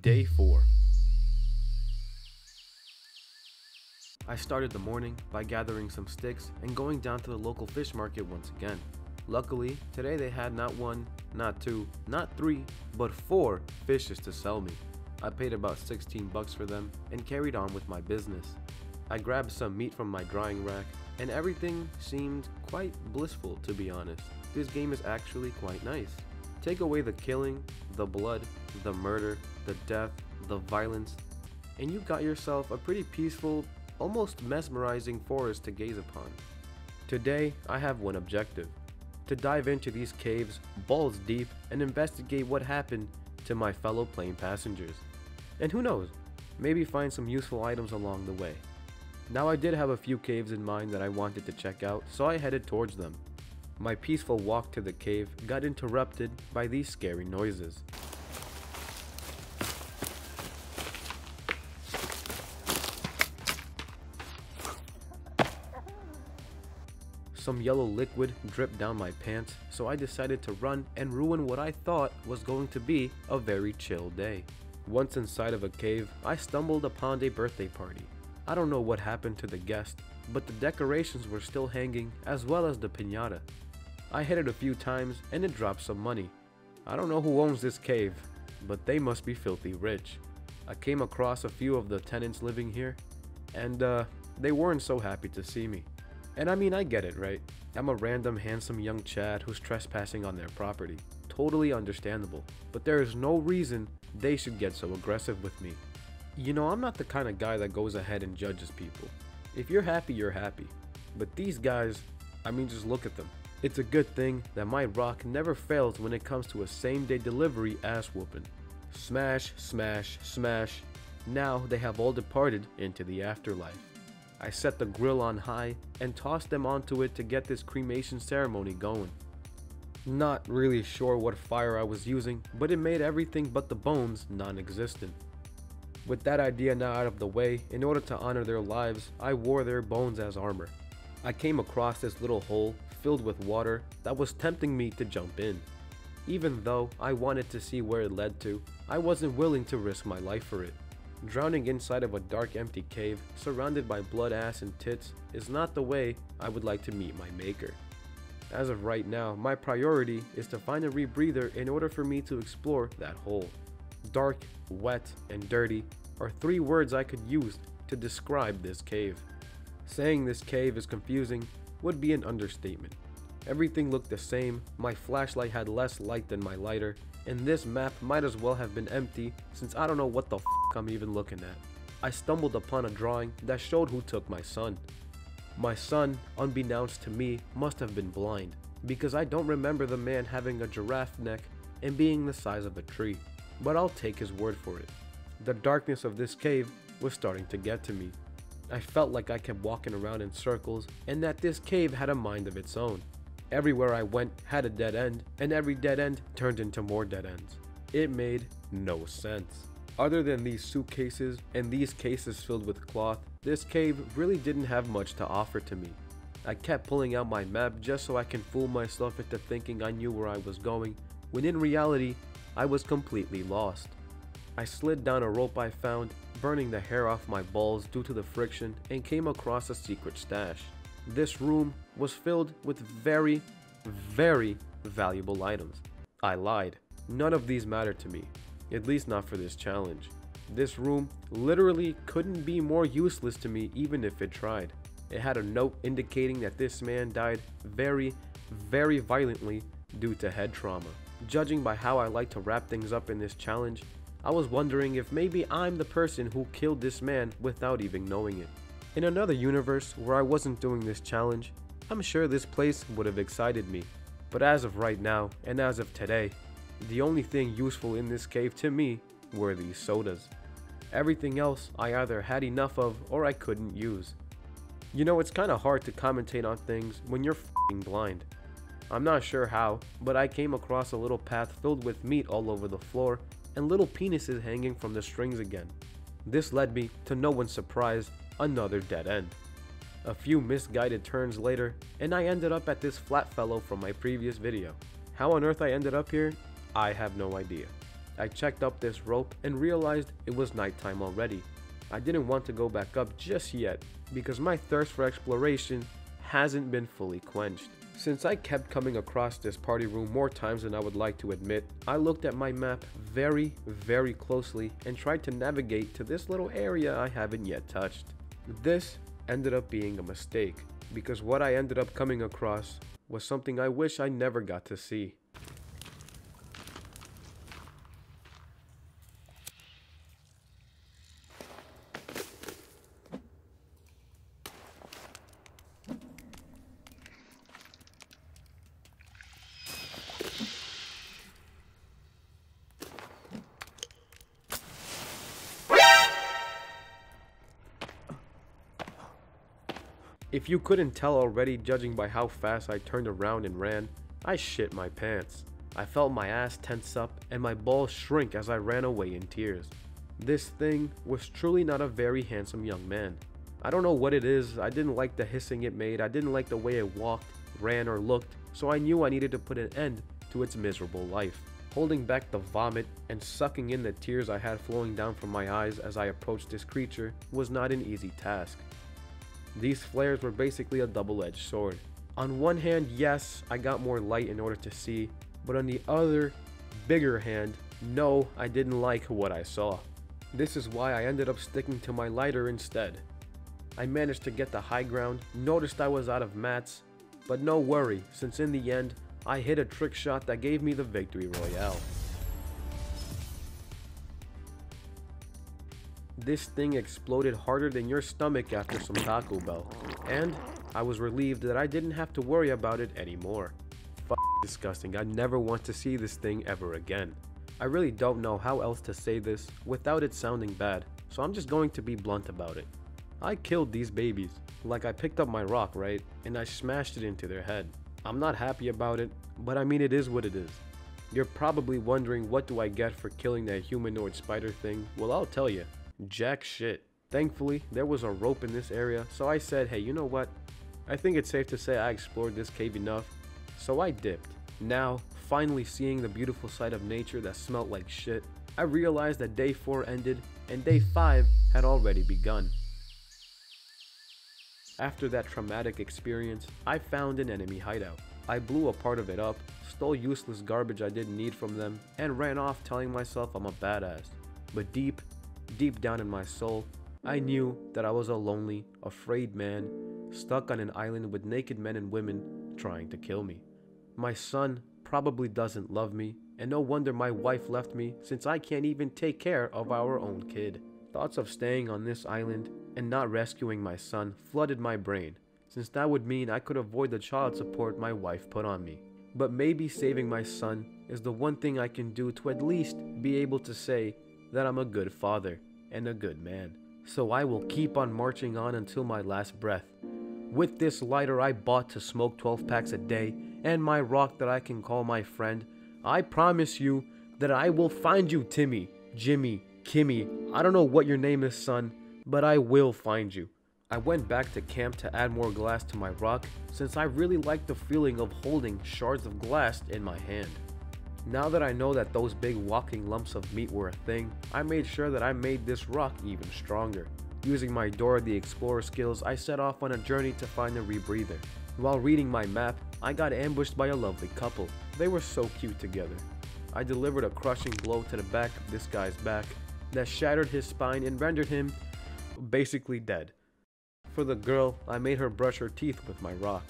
Day 4 I started the morning by gathering some sticks and going down to the local fish market once again. Luckily, today they had not one, not two, not three, but four fishes to sell me. I paid about 16 bucks for them and carried on with my business. I grabbed some meat from my drying rack and everything seemed quite blissful to be honest. This game is actually quite nice. Take away the killing, the blood, the murder, the death, the violence, and you've got yourself a pretty peaceful, almost mesmerizing forest to gaze upon. Today, I have one objective to dive into these caves balls deep and investigate what happened to my fellow plane passengers. And who knows, maybe find some useful items along the way. Now, I did have a few caves in mind that I wanted to check out, so I headed towards them. My peaceful walk to the cave got interrupted by these scary noises. Some yellow liquid dripped down my pants, so I decided to run and ruin what I thought was going to be a very chill day. Once inside of a cave, I stumbled upon a birthday party. I don't know what happened to the guest, but the decorations were still hanging as well as the pinata. I hit it a few times and it dropped some money. I don't know who owns this cave, but they must be filthy rich. I came across a few of the tenants living here, and uh, they weren't so happy to see me. And I mean, I get it, right? I'm a random handsome young Chad who's trespassing on their property. Totally understandable. But there is no reason they should get so aggressive with me. You know, I'm not the kind of guy that goes ahead and judges people. If you're happy, you're happy. But these guys, I mean, just look at them. It's a good thing that my rock never fails when it comes to a same day delivery ass whooping. Smash, smash, smash. Now they have all departed into the afterlife. I set the grill on high and tossed them onto it to get this cremation ceremony going. Not really sure what fire I was using, but it made everything but the bones non-existent. With that idea now out of the way, in order to honor their lives, I wore their bones as armor. I came across this little hole filled with water that was tempting me to jump in. Even though I wanted to see where it led to, I wasn't willing to risk my life for it. Drowning inside of a dark empty cave, surrounded by blood ass and tits, is not the way I would like to meet my maker. As of right now, my priority is to find a rebreather in order for me to explore that hole. Dark, wet, and dirty are three words I could use to describe this cave. Saying this cave is confusing would be an understatement. Everything looked the same, my flashlight had less light than my lighter, and this map might as well have been empty since I don't know what the f I'm even looking at. I stumbled upon a drawing that showed who took my son. My son, unbeknownst to me, must have been blind, because I don't remember the man having a giraffe neck and being the size of a tree, but I'll take his word for it. The darkness of this cave was starting to get to me. I felt like I kept walking around in circles and that this cave had a mind of its own. Everywhere I went had a dead end, and every dead end turned into more dead ends. It made no sense. Other than these suitcases and these cases filled with cloth, this cave really didn't have much to offer to me. I kept pulling out my map just so I can fool myself into thinking I knew where I was going, when in reality, I was completely lost. I slid down a rope I found, burning the hair off my balls due to the friction, and came across a secret stash. This room was filled with very, very valuable items. I lied. None of these mattered to me, at least not for this challenge. This room literally couldn't be more useless to me even if it tried. It had a note indicating that this man died very, very violently due to head trauma. Judging by how I like to wrap things up in this challenge, I was wondering if maybe I'm the person who killed this man without even knowing it. In another universe where I wasn't doing this challenge, I'm sure this place would have excited me. But as of right now, and as of today, the only thing useful in this cave to me were these sodas. Everything else I either had enough of or I couldn't use. You know, it's kinda hard to commentate on things when you're blind. I'm not sure how, but I came across a little path filled with meat all over the floor and little penises hanging from the strings again. This led me, to no one's surprise, another dead end. A few misguided turns later, and I ended up at this flat fellow from my previous video. How on earth I ended up here, I have no idea. I checked up this rope and realized it was nighttime already. I didn't want to go back up just yet because my thirst for exploration hasn't been fully quenched. Since I kept coming across this party room more times than I would like to admit, I looked at my map very, very closely and tried to navigate to this little area I haven't yet touched. This ended up being a mistake because what I ended up coming across was something I wish I never got to see. If you couldn't tell already judging by how fast I turned around and ran, I shit my pants. I felt my ass tense up and my balls shrink as I ran away in tears. This thing was truly not a very handsome young man. I don't know what it is, I didn't like the hissing it made, I didn't like the way it walked, ran or looked, so I knew I needed to put an end to its miserable life. Holding back the vomit and sucking in the tears I had flowing down from my eyes as I approached this creature was not an easy task. These flares were basically a double-edged sword. On one hand, yes, I got more light in order to see, but on the other, bigger hand, no, I didn't like what I saw. This is why I ended up sticking to my lighter instead. I managed to get the high ground, noticed I was out of mats, but no worry, since in the end, I hit a trick shot that gave me the victory royale. This thing exploded harder than your stomach after some Taco Bell. And I was relieved that I didn't have to worry about it anymore. F disgusting. I never want to see this thing ever again. I really don't know how else to say this without it sounding bad, so I'm just going to be blunt about it. I killed these babies. Like I picked up my rock, right? And I smashed it into their head. I'm not happy about it, but I mean it is what it is. You're probably wondering what do I get for killing that humanoid spider thing? Well, I'll tell you. Jack shit. Thankfully, there was a rope in this area, so I said, hey, you know what? I think it's safe to say I explored this cave enough, so I dipped. Now, finally seeing the beautiful sight of nature that smelt like shit, I realized that day 4 ended and day 5 had already begun. After that traumatic experience, I found an enemy hideout. I blew a part of it up, stole useless garbage I didn't need from them, and ran off telling myself I'm a badass. But deep Deep down in my soul, I knew that I was a lonely, afraid man stuck on an island with naked men and women trying to kill me. My son probably doesn't love me, and no wonder my wife left me since I can't even take care of our own kid. Thoughts of staying on this island and not rescuing my son flooded my brain, since that would mean I could avoid the child support my wife put on me. But maybe saving my son is the one thing I can do to at least be able to say that I'm a good father and a good man. So I will keep on marching on until my last breath. With this lighter I bought to smoke 12 packs a day, and my rock that I can call my friend, I promise you that I will find you, Timmy, Jimmy, Kimmy. I don't know what your name is, son, but I will find you. I went back to camp to add more glass to my rock, since I really like the feeling of holding shards of glass in my hand. Now that I know that those big walking lumps of meat were a thing, I made sure that I made this rock even stronger. Using my Dora the Explorer skills, I set off on a journey to find a rebreather. While reading my map, I got ambushed by a lovely couple. They were so cute together. I delivered a crushing blow to the back of this guy's back that shattered his spine and rendered him basically dead. For the girl, I made her brush her teeth with my rock.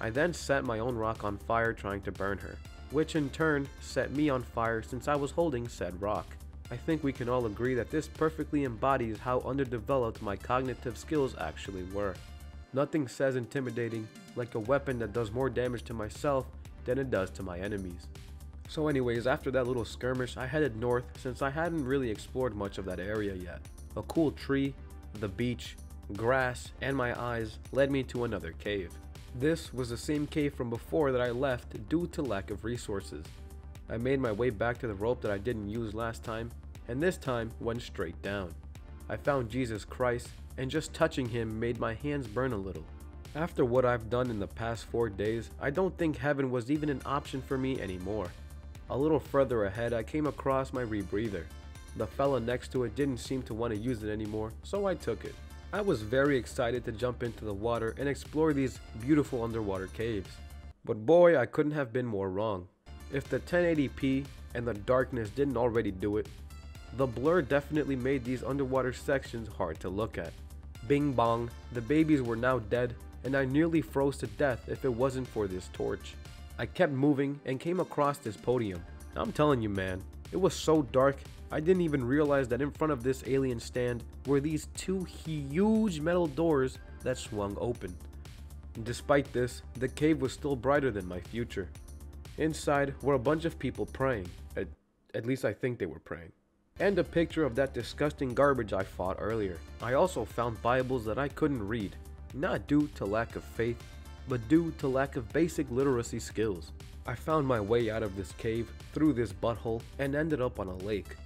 I then set my own rock on fire trying to burn her which in turn set me on fire since I was holding said rock. I think we can all agree that this perfectly embodies how underdeveloped my cognitive skills actually were. Nothing says intimidating like a weapon that does more damage to myself than it does to my enemies. So anyways, after that little skirmish, I headed north since I hadn't really explored much of that area yet. A cool tree, the beach, grass, and my eyes led me to another cave. This was the same cave from before that I left due to lack of resources. I made my way back to the rope that I didn't use last time, and this time went straight down. I found Jesus Christ, and just touching him made my hands burn a little. After what I've done in the past four days, I don't think heaven was even an option for me anymore. A little further ahead, I came across my rebreather. The fella next to it didn't seem to want to use it anymore, so I took it. I was very excited to jump into the water and explore these beautiful underwater caves. But boy, I couldn't have been more wrong. If the 1080p and the darkness didn't already do it, the blur definitely made these underwater sections hard to look at. Bing bong, the babies were now dead and I nearly froze to death if it wasn't for this torch. I kept moving and came across this podium. I'm telling you man, it was so dark I didn't even realize that in front of this alien stand were these two huge metal doors that swung open. Despite this, the cave was still brighter than my future. Inside were a bunch of people praying, at, at least I think they were praying. And a picture of that disgusting garbage I fought earlier. I also found Bibles that I couldn't read, not due to lack of faith, but due to lack of basic literacy skills. I found my way out of this cave through this butthole and ended up on a lake.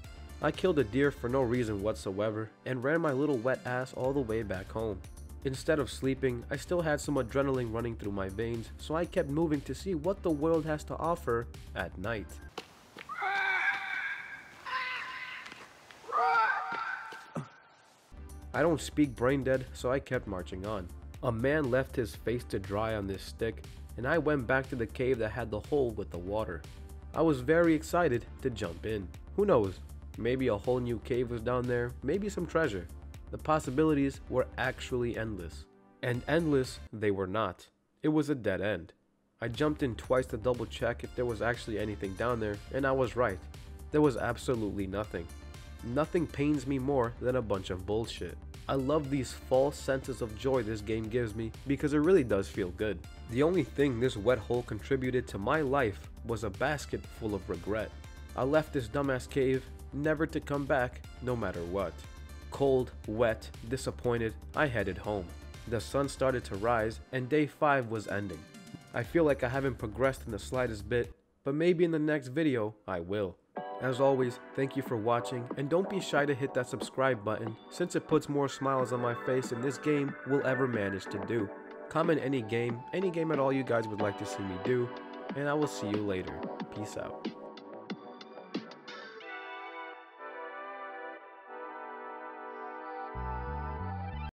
I killed a deer for no reason whatsoever and ran my little wet ass all the way back home. Instead of sleeping, I still had some adrenaline running through my veins, so I kept moving to see what the world has to offer at night. I don't speak brain dead, so I kept marching on. A man left his face to dry on this stick, and I went back to the cave that had the hole with the water. I was very excited to jump in. Who knows, Maybe a whole new cave was down there, maybe some treasure. The possibilities were actually endless. And endless they were not. It was a dead end. I jumped in twice to double check if there was actually anything down there, and I was right. There was absolutely nothing. Nothing pains me more than a bunch of bullshit. I love these false senses of joy this game gives me because it really does feel good. The only thing this wet hole contributed to my life was a basket full of regret. I left this dumbass cave never to come back no matter what. Cold, wet, disappointed, I headed home. The sun started to rise and day 5 was ending. I feel like I haven't progressed in the slightest bit, but maybe in the next video I will. As always, thank you for watching and don't be shy to hit that subscribe button since it puts more smiles on my face than this game will ever manage to do. Comment any game, any game at all you guys would like to see me do, and I will see you later. Peace out.